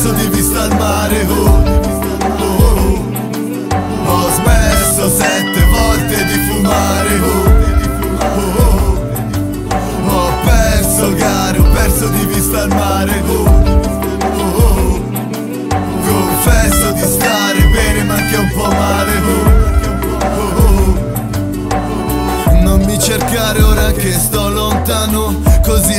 perso di vista il mare oh, oh, oh. Ho smesso sette volte di fumare oh, oh, oh. Ho perso gare, ho perso di vista il mare oh,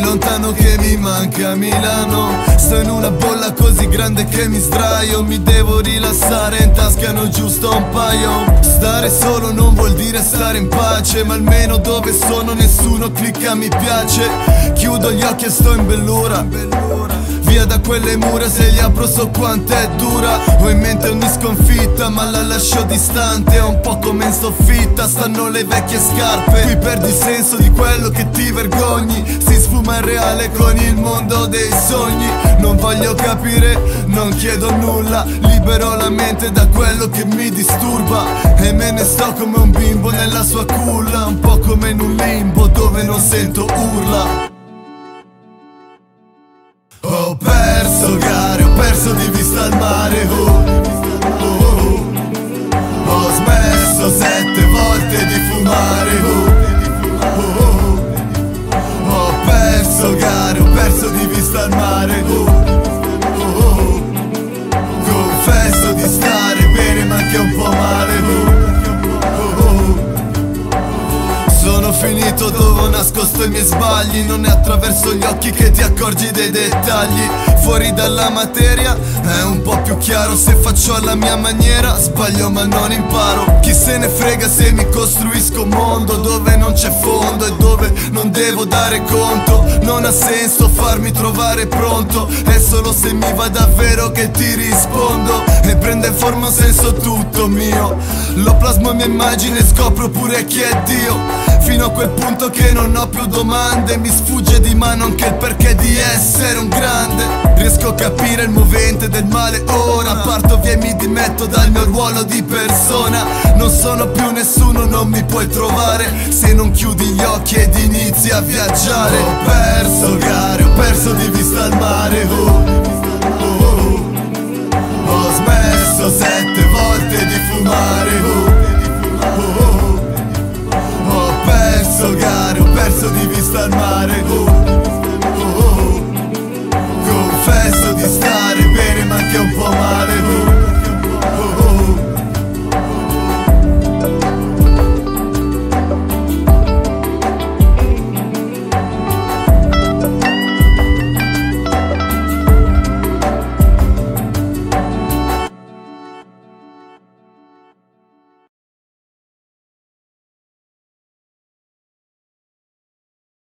lontano che mi manca Milano. Sto in una bolla così grande che mi sdraio. Mi devo rilassare, in tasca hanno giusto un paio. Stare solo non vuol dire stare in pace Ma almeno dove sono nessuno clicca mi piace. Chiudo gli occhi e sto in bellura quelle mura se li apro so quanto è dura. Ho in mente ogni sconfitta ma la lascio distante. È un po' come in soffitta stanno le vecchie scarpe. Qui perdi senso di quello che ti vergogni. Si sfuma il reale con il mondo dei sogni. Non voglio capire, non chiedo nulla. Libero la mente da quello che mi disturba. E me ne sto come un bimbo nella sua culla. Un po' come in un limbo dove non sento urla gare, ho i miei sbagli Non è attraverso gli occhi che ti accorgi dei dettagli. Fuori dalla materia è un po' più chiaro Se faccio alla mia maniera sbaglio ma non imparo. Chi se ne frega se mi costruisco un mondo Dove non c'è fondo e dove non devo dare conto. Non ha senso farmi trovare pronto È solo se mi va davvero che ti rispondo. E prende forma un senso tutto mio. Lo plasmo in mia immagine e scopro pure chi è Dio Fino a quel punto che non ho più domande Mi sfugge di mano anche il perché di essere un grande. Riesco a capire il movente del male ora Parto via e mi dimetto dal mio ruolo di persona. Non sono più nessuno, non mi puoi trovare. Se non chiudi gli occhi ed inizi a viaggiare Ho perso gare, ho perso di vista il mare oh, mare Ho perso di vista il mare. Oh, oh, oh, Confesso di stare